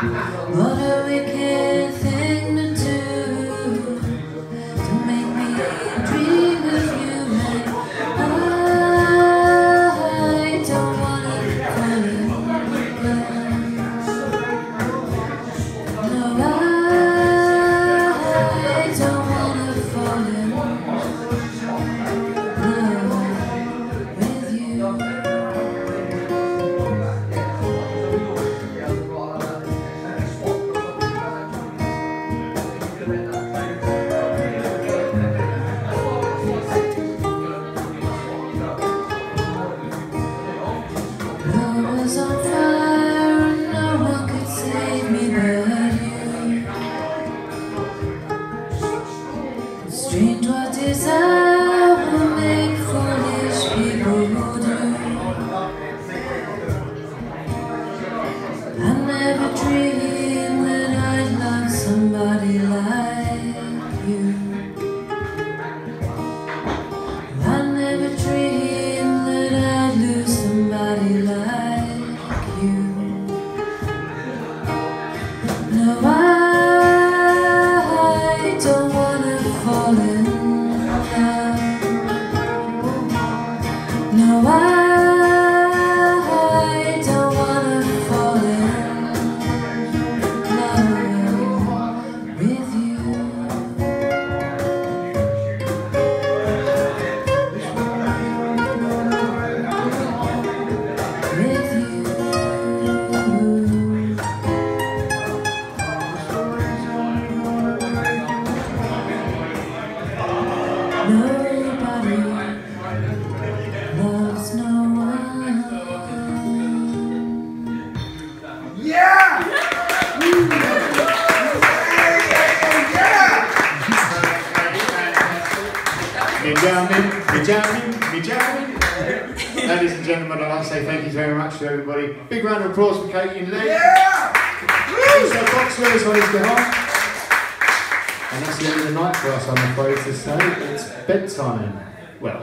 What a wicked I never dreamed that I'd love somebody like you. I never dreamed that I'd lose somebody like you. No, I don't wanna fall in love. No, I Ladies and gentlemen, I'd like to say thank you very much to everybody. Big round of applause for Katie and Lee. Yeah! Also, Fox Lewis on his behalf. And that's the end of the night for us, I'm afraid to say. It's bedtime. Well,